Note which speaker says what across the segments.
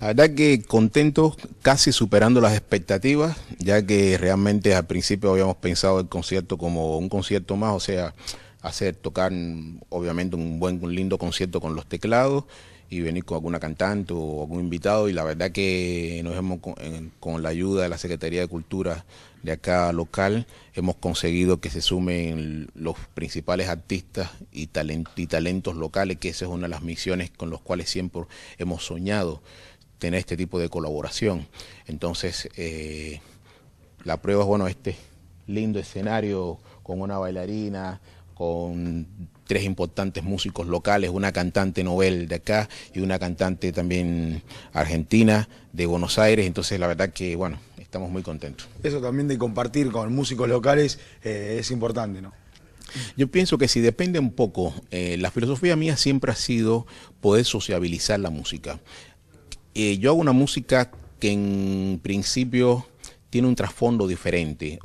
Speaker 1: La verdad que contento, casi superando las expectativas, ya que realmente al principio habíamos pensado el concierto como un concierto más, o sea, hacer tocar obviamente un buen, un lindo concierto con los teclados y venir con alguna cantante o algún invitado. Y la verdad que nos hemos con, la ayuda de la Secretaría de Cultura de acá local hemos conseguido que se sumen los principales artistas y, talentos locales que esa es una de las misiones con las cuales siempre hemos soñado tener este tipo de colaboración entonces eh, la prueba es bueno este lindo escenario con una bailarina con tres importantes músicos locales, una cantante novel de acá y una cantante también argentina de Buenos Aires. Entonces la verdad que, bueno, estamos muy contentos.
Speaker 2: Eso también de compartir con músicos locales eh, es importante, ¿no?
Speaker 1: Yo pienso que si depende un poco, eh, la filosofía mía siempre ha sido poder sociabilizar la música. Eh, yo hago una música que en principio tiene un trasfondo diferente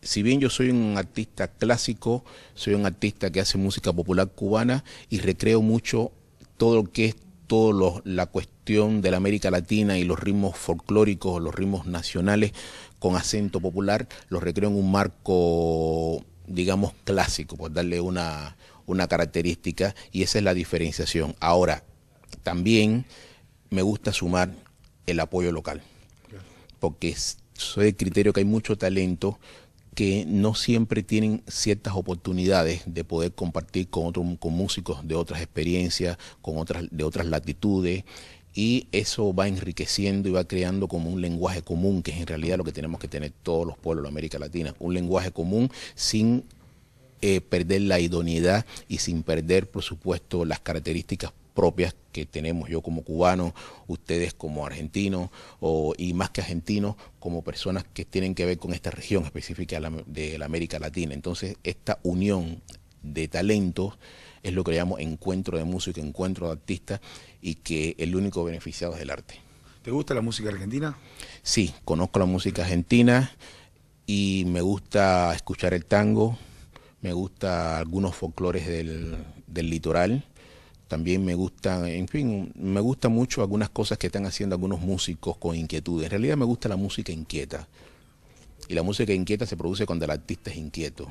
Speaker 1: si bien yo soy un artista clásico, soy un artista que hace música popular cubana y recreo mucho todo lo que es toda la cuestión de la América Latina y los ritmos folclóricos, los ritmos nacionales con acento popular, los recreo en un marco, digamos, clásico, por darle una, una característica y esa es la diferenciación. Ahora, también me gusta sumar el apoyo local, porque soy del criterio que hay mucho talento, que no siempre tienen ciertas oportunidades de poder compartir con otros con músicos de otras experiencias, con otras de otras latitudes y eso va enriqueciendo y va creando como un lenguaje común, que es en realidad lo que tenemos que tener todos los pueblos de América Latina, un lenguaje común sin eh, perder la idoneidad y sin perder, por supuesto, las características propias que tenemos yo como cubano, ustedes como argentinos o, y más que argentinos como personas que tienen que ver con esta región específica de la, América Latina. Entonces esta unión de talentos es lo que llamo encuentro de música, encuentro de artistas y que el único beneficiado es el arte.
Speaker 2: ¿Te gusta la música argentina?
Speaker 1: Sí, conozco la música argentina y me gusta escuchar el tango, me gusta algunos folclores del, del litoral también me gusta, en fin, me gusta mucho algunas cosas que están haciendo algunos músicos con inquietud. En realidad me gusta la música inquieta. Y la música inquieta se produce cuando el artista es inquieto.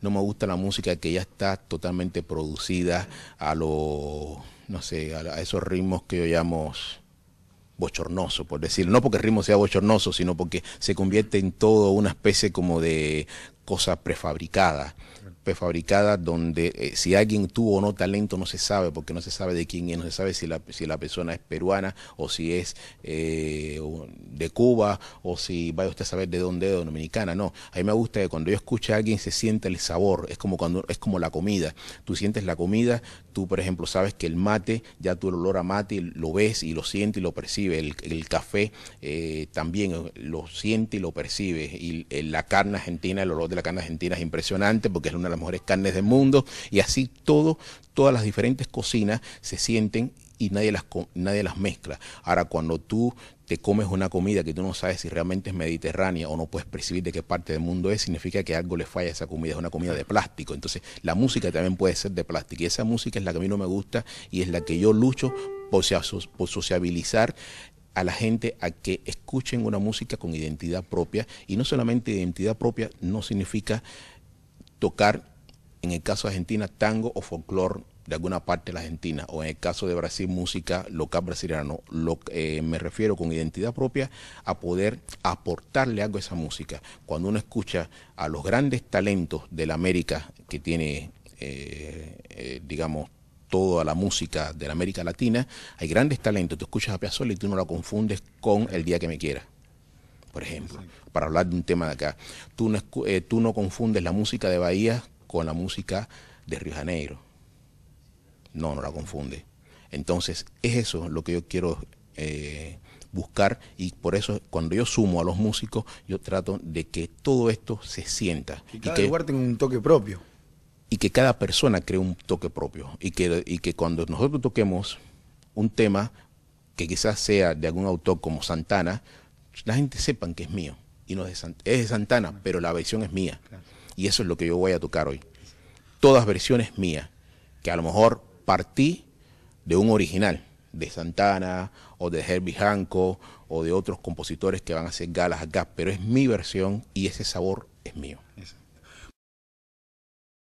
Speaker 1: No me gusta la música que ya está totalmente producida a los, no sé, a, esos ritmos que yo llamo bochornoso, por decirlo. No porque el ritmo sea bochornoso, sino porque se convierte en todo una especie como de cosa prefabricada prefabricada donde eh, si alguien tuvo o no talento no se sabe porque no se sabe de quién es, no se sabe si la, si la persona es peruana o si es eh, de Cuba o si vaya usted a saber de dónde es, dominicana, no. A mí me gusta que cuando yo escucho a alguien se siente el sabor, es como cuando es como la comida. Tú sientes la comida, tú por ejemplo sabes que el mate, ya tu olor a mate lo ves y lo sientes y lo percibes, el, café eh, también lo siente y lo percibe y la carne argentina, el olor de la carne argentina es impresionante porque es una las mejores carnes del mundo y así todo, todas las diferentes cocinas se sienten y nadie las, nadie las mezcla. Ahora, cuando tú te comes una comida que tú no sabes si realmente es mediterránea o no puedes percibir de qué parte del mundo es, significa que algo le falla a esa comida, es una comida de plástico. Entonces, la música también puede ser de plástico y esa música es la que a mí no me gusta y es la que yo lucho por, por sociabilizar a la gente a que escuchen una música con identidad propia y no solamente identidad propia no significa tocar, en el caso de Argentina, tango o folclore de alguna parte de la Argentina, o en el caso de Brasil, música local brasileña. Lo, eh, me refiero con identidad propia a poder aportarle algo a esa música. Cuando uno escucha a los grandes talentos de la América que tiene, eh, eh, digamos, toda la música de la América Latina, hay grandes talentos. Tú escuchas a Piazzolla y tú no la confundes con El Día que me quiera por ejemplo, para hablar de un tema de acá. Tú no, eh, tú no confundes la música de Bahía con la música de Río Janeiro. No, no la confunde. Entonces, es eso lo que yo quiero eh, buscar y por eso cuando yo sumo a los músicos, yo trato de que todo esto se sienta.
Speaker 2: Y cada y que, lugar tenga un toque propio.
Speaker 1: Y que cada persona cree un toque propio. Y que, y que cuando nosotros toquemos un tema que quizás sea de algún autor como Santana, la gente sepan que es mío. Y no es de, es de Santana, pero la versión es mía. Y eso es lo que yo voy a tocar hoy. Todas versiones mías, que a lo mejor partí de un original, de Santana o de Herbie Hancock o de otros compositores que van a hacer galas acá, pero es mi versión y ese sabor es mío.
Speaker 2: Eso.